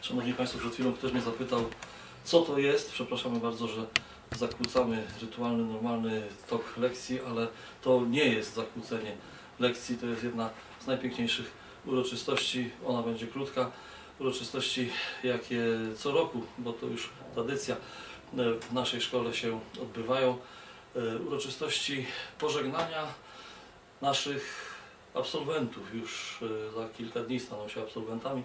Szanowni Państwo, przed chwilą ktoś mnie zapytał, co to jest. Przepraszamy bardzo, że zakłócamy rytualny, normalny tok lekcji, ale to nie jest zakłócenie lekcji. To jest jedna z najpiękniejszych uroczystości. Ona będzie krótka. Uroczystości, jakie co roku, bo to już tradycja, e, w naszej szkole się odbywają. E, Uroczystości pożegnania naszych absolwentów. Już e, za kilka dni staną się absolwentami.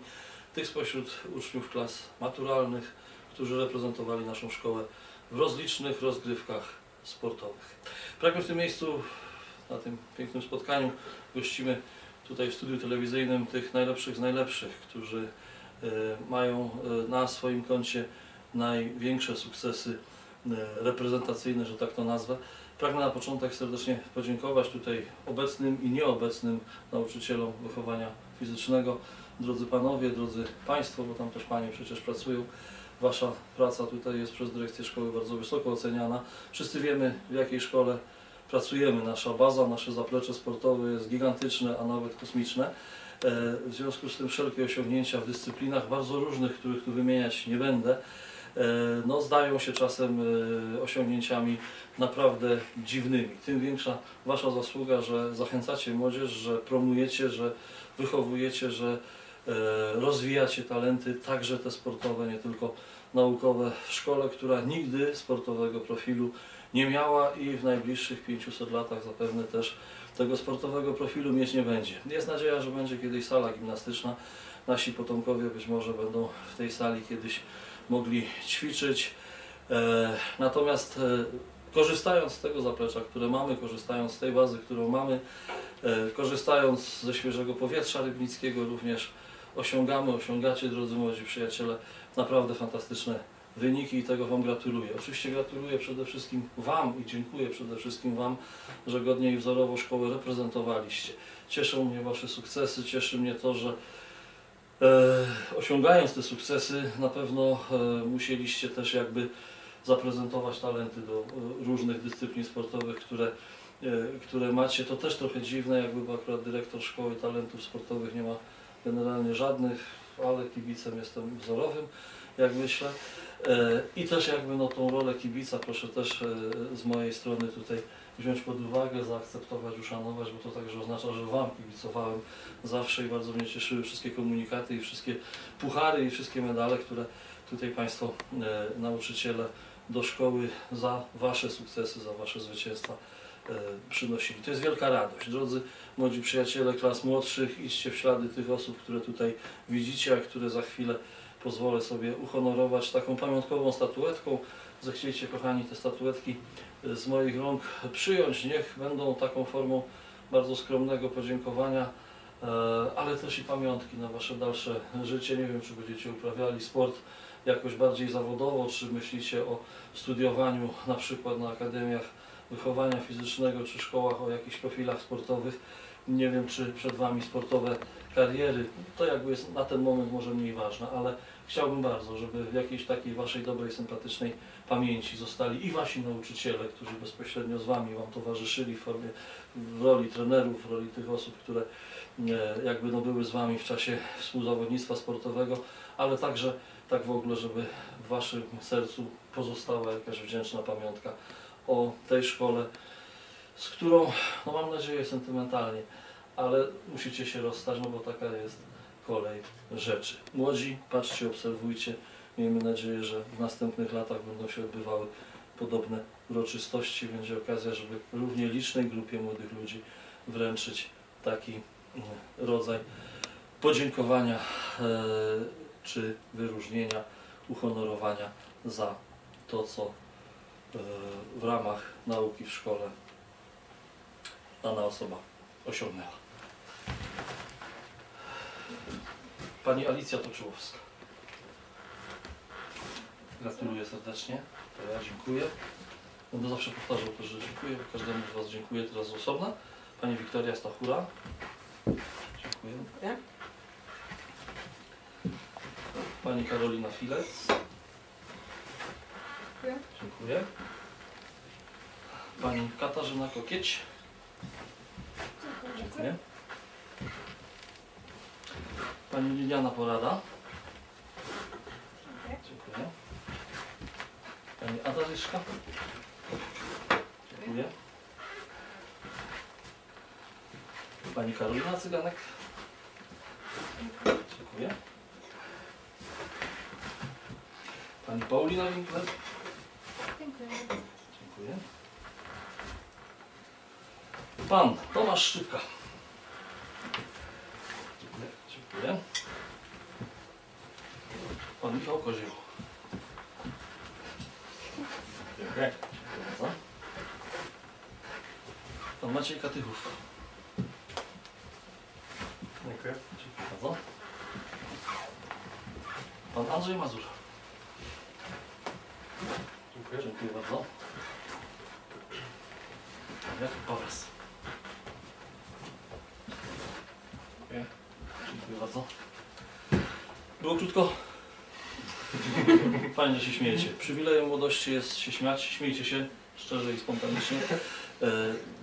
Tych spośród uczniów klas maturalnych, którzy reprezentowali naszą szkołę w rozlicznych rozgrywkach sportowych. Pragnę w tym miejscu, na tym pięknym spotkaniu, gościmy tutaj w studiu telewizyjnym tych najlepszych z najlepszych, którzy e, mają e, na swoim koncie największe sukcesy e, reprezentacyjne, że tak to nazwę. Pragnę na początek serdecznie podziękować tutaj obecnym i nieobecnym nauczycielom wychowania fizycznego. Drodzy Panowie, drodzy Państwo, bo tam też Panie przecież pracują. Wasza praca tutaj jest przez dyrekcję szkoły bardzo wysoko oceniana. Wszyscy wiemy w jakiej szkole pracujemy. Nasza baza, nasze zaplecze sportowe jest gigantyczne, a nawet kosmiczne. E, W związku z tym wszelkie osiągnięcia w dyscyplinach bardzo różnych, których tu wymieniać nie będę, e, no, zdają się czasem e, osiągnięciami naprawdę dziwnymi. Tym większa Wasza zasługa, że zachęcacie młodzież, że promujecie, że wychowujecie, że e, rozwijacie talenty, także te sportowe, nie tylko naukowe w szkole, która nigdy sportowego profilu nie miała i w najbliższych 500 latach zapewne też tego sportowego profilu mieć nie będzie. Jest nadzieja, że będzie kiedyś sala gimnastyczna. Nasi potomkowie być może będą w tej sali kiedyś mogli ćwiczyć. E, Natomiast e, korzystając z tego zaplecza, które mamy, korzystając z tej bazy, którą mamy, korzystając ze świeżego powietrza rybnickiego również osiągamy, osiągacie drodzy młodzi przyjaciele naprawdę fantastyczne wyniki i tego Wam gratuluję. Oczywiście gratuluję przede wszystkim Wam i dziękuję przede wszystkim Wam, że godnie i wzorowo szkołę reprezentowaliście. Cieszą mnie Wasze sukcesy, cieszy mnie to, że e, osiągając te sukcesy na pewno e, musieliście też jakby zaprezentować talenty do e, różnych dyscyplin sportowych, które, e, które macie. To też trochę dziwne, jakby akurat dyrektor szkoły talentów sportowych nie ma generalnie żadnych, ale kibicem jestem wzorowym, jak myślę. E, I też jakby no tą rolę kibica proszę też e, z mojej strony tutaj wziąć pod uwagę, zaakceptować, uszanować, bo to także oznacza, że Wam kibicowałem zawsze i bardzo mnie cieszyły wszystkie komunikaty i wszystkie puchary i wszystkie medale, które tutaj Państwo e, nauczyciele do szkoły za Wasze sukcesy, za Wasze zwycięstwa przynosili. To jest wielka radość. Drodzy młodzi przyjaciele klas młodszych, idźcie w ślady tych osób, które tutaj widzicie, a które za chwilę pozwolę sobie uhonorować taką pamiątkową statuetką. Zechciejcie, kochani, te statuetki e, z moich rąk przyjąć. Niech będą taką formą bardzo skromnego podziękowania, e, ale też i pamiątki na Wasze dalsze życie. Nie wiem, czy będziecie uprawiali sport jakoś bardziej zawodowo, czy myślicie o studiowaniu na przykład na akademiach wychowania fizycznego, czy szkołach o jakichś profilach sportowych. Nie wiem, czy przed Wami sportowe kariery. To jakby jest na ten moment może mniej ważne, ale chciałbym bardzo, żeby w jakiejś takiej Waszej dobrej, sympatycznej pamięci zostali i Wasi nauczyciele, którzy bezpośrednio z Wami Wam towarzyszyli w formie, w roli trenerów, w roli tych osób, które e, jakby no były z Wami w czasie współzawodnictwa sportowego, ale także tak w ogóle, żeby w Waszym sercu pozostała jakaś wdzięczna pamiątka o tej szkole, z którą, no mam nadzieję, sentymentalnie, ale musicie się rozstać, no bo taka jest kolej rzeczy. Młodzi, patrzcie, obserwujcie. Miejmy nadzieję, że w następnych latach będą się odbywały podobne uroczystości. Będzie okazja, żeby równie licznej grupie młodych ludzi wręczyć taki mm, rodzaj podziękowania e, czy wyróżnienia, uhonorowania za to, co w ramach nauki w szkole dana osoba osiągnęła. Pani Alicja Toczyłowska. Gratuluję serdecznie. To ja dziękuję. Będę zawsze powtarzał też, że dziękuję. Każdemu z Was dziękuję teraz z osobna. Pani Wiktoria Stachura. Dziękuję. Pani Karolina Filec. Dziękuję. Dziękuję. Pani Katarzyna Kokieć. Dziękuję. Pani Liliana Porada. Dziękuję. Pani Ada Ryszka. Dziękuję. Pani Karolina Cyganek. Dziękuję. Pani Paulina Winkler. Dziękuję. Dziękuję. Pan Tomasz Szczypka. Dziękuję. Dziękuję. Pan Michał Kozieł. Dziękuję. Pan Maciej Katychów. Dziękuję. Dziękuję bardzo. Pan Andrzej Mazur. Dziękuję. Dziękuję bardzo. Jakub Pawlas. Dziękuję. Dziękuję bardzo. Było krótko. Fajnie, że się śmiejecie. Przywilejem młodości jest się śmiać. Śmiejcie się szczerze i spontanicznie. E,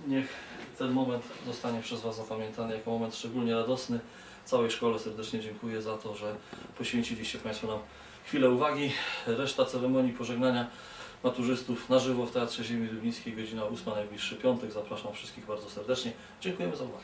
Niech ten moment zostanie przez Was zapamiętany jako moment szczególnie radosny. Całej szkole serdecznie dziękuję za to, że poświęciliście Państwo nam chwilę uwagi. Reszta ceremonii pożegnania maturzystów na żywo w Teatrze Ziemi Dubnickiej, godzina 8, najbliższy piątek. Zapraszam wszystkich bardzo serdecznie. Dziękujemy za uwagę.